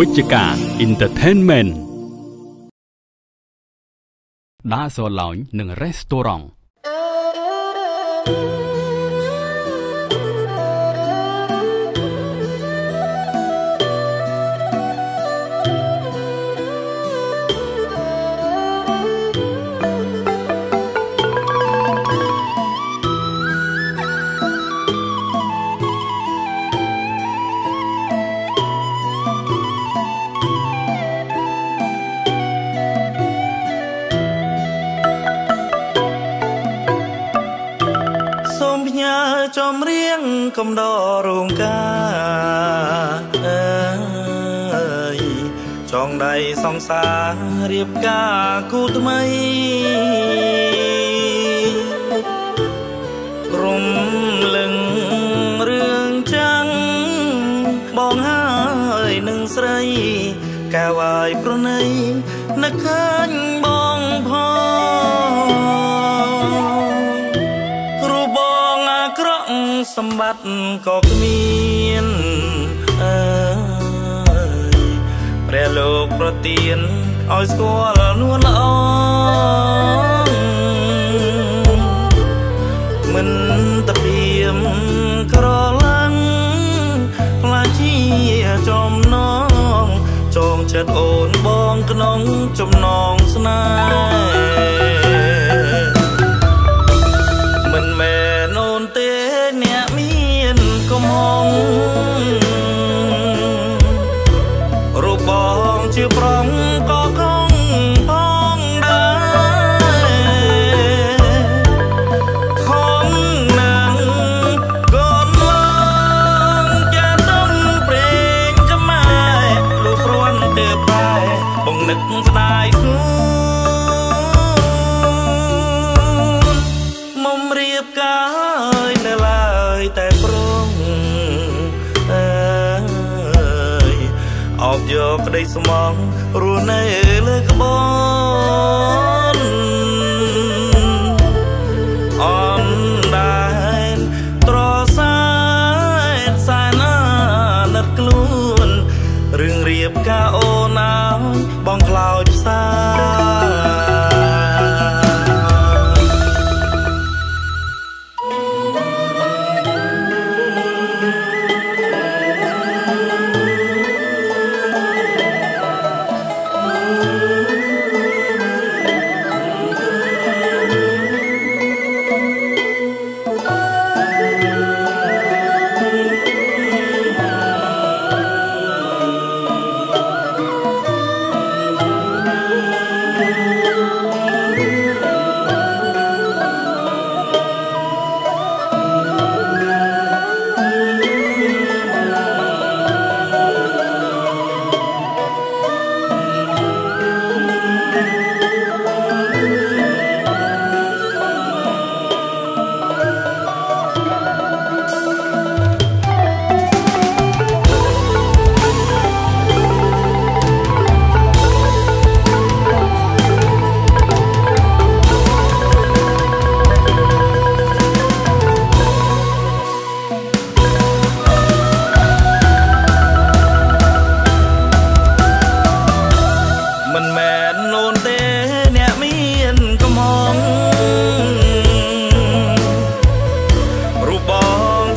វិជ្ជការ Entertainment ដាសឡោញនិង Restaurant សូ ផ្ញើចំរៀងកំដររោងការអើយចងដៃសង្សាររៀបការគូថ្មីរំលឹងរឿងចាំងបងហើយនឹងស្រីកែវាយប្រណីនឹកឃើញ សម្បត្តិក៏គ្មានអើយព្រះលោកប្រទានឲ្យស្គាល់នួនល្អមិនតពៀមក្រឡាំងផ្លាជាចំណងចងចិត្តអូនបងក្នុងចំណងស្នេហ៍ កក្តីស្មងរស់នៅលើក្បនអនដែនត្រសែនសែនអាណិតខ្លួនរឿងរៀបការអូនអើយបងខ្លោចផ្សា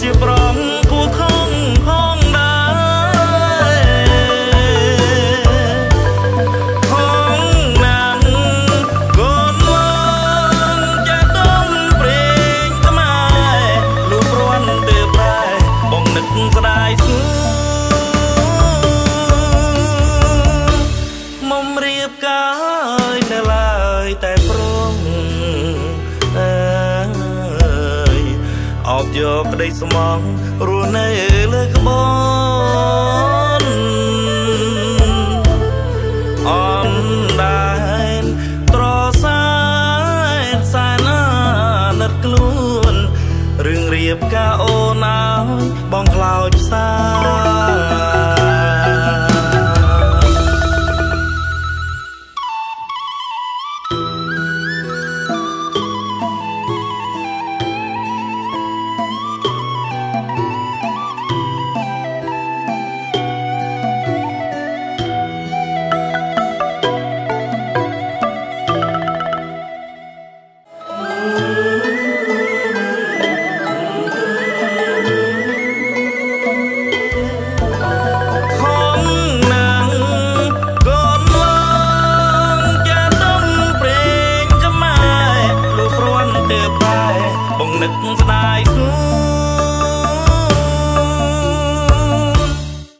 បង យកក្តីស្មងរស់នៅលើក្បនអនដែនត្រសែនសែនអាណិតខ្លួនរឿងរៀបការអូនអើយបងខ្លោចផ្សា